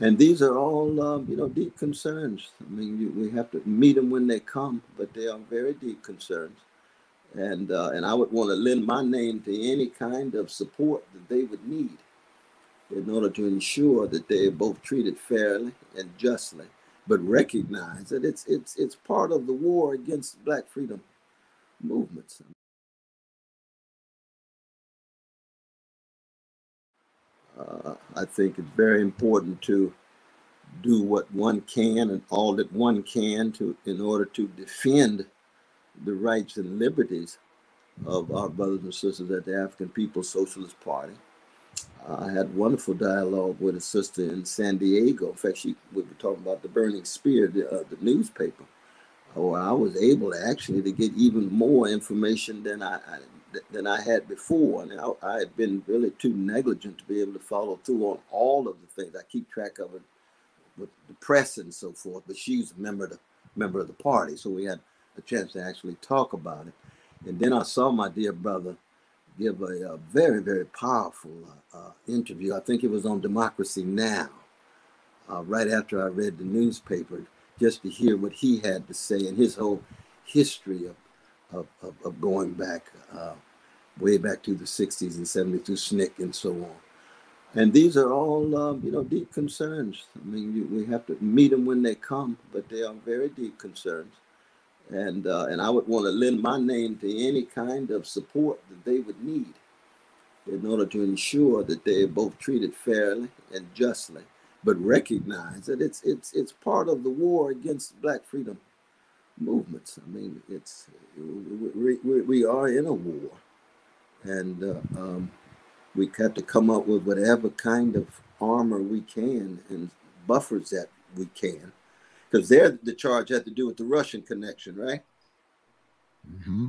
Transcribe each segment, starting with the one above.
And these are all, um, you know, deep concerns. I mean, you, we have to meet them when they come, but they are very deep concerns. And uh, and I would want to lend my name to any kind of support that they would need in order to ensure that they are both treated fairly and justly, but recognize that it's it's it's part of the war against Black freedom movements. Uh, I think it's very important to do what one can and all that one can to in order to defend the rights and liberties of our brothers and sisters at the African People's Socialist Party. I had wonderful dialogue with a sister in San Diego. In fact, she we were talking about the Burning Spear, the, uh, the newspaper. Oh, I was able actually to get even more information than I, I than I had before. And I, I, had been really too negligent to be able to follow through on all of the things. I keep track of it with the press and so forth, but she's a member of the member of the party, so we had a chance to actually talk about it. And then I saw my dear brother give a, a very, very powerful uh, uh, interview. I think it was on Democracy Now! Uh, right after I read the newspaper, just to hear what he had to say and his whole history of, of, of, of going back uh, way back to the 60s and 70s through SNCC and so on. And these are all, um, you know, deep concerns. I mean, you, we have to meet them when they come, but they are very deep concerns and uh, and I would want to lend my name to any kind of support that they would need in order to ensure that they are both treated fairly and justly, but recognize that it's it's it's part of the war against Black freedom movements. I mean, it's we, we, we are in a war, and uh, um, we have to come up with whatever kind of armor we can and buffers that we can because there the charge had to do with the Russian connection, right? Mm-hmm.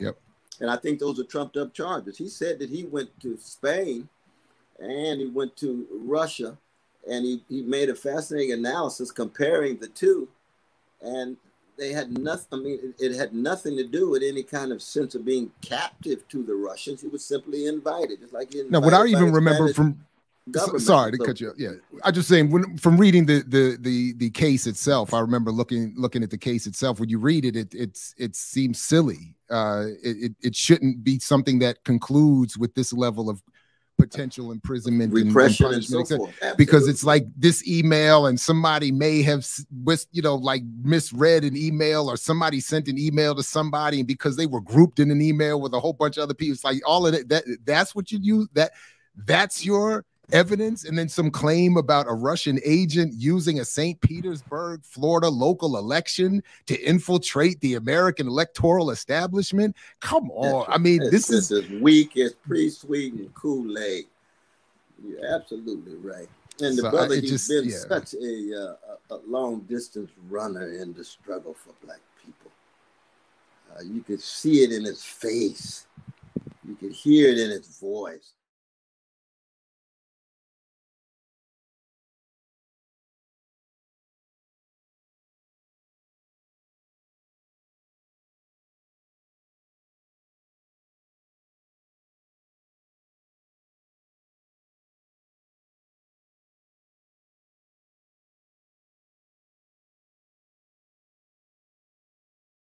Yep. And I think those are trumped up charges. He said that he went to Spain and he went to Russia and he, he made a fascinating analysis comparing the two. And they had nothing, I mean, it, it had nothing to do with any kind of sense of being captive to the Russians. He was simply invited, just like he Now, what I even remember Spanish, from government. Sorry to so. cut you. Off. Yeah, I just saying when from reading the the the the case itself, I remember looking looking at the case itself. When you read it, it it's it seems silly. Uh, it it shouldn't be something that concludes with this level of potential imprisonment repression and, and and so because it's like this email and somebody may have you know like misread an email or somebody sent an email to somebody and because they were grouped in an email with a whole bunch of other people it's like all of that, that that's what you use that that's your evidence and then some claim about a Russian agent using a St. Petersburg, Florida local election to infiltrate the American electoral establishment. Come on. I mean, this is as weak as pre-sweet and Kool-Aid. You're absolutely right. And the so brother, he's just, been yeah. such a, uh, a long distance runner in the struggle for black people. Uh, you could see it in his face. You could hear it in his voice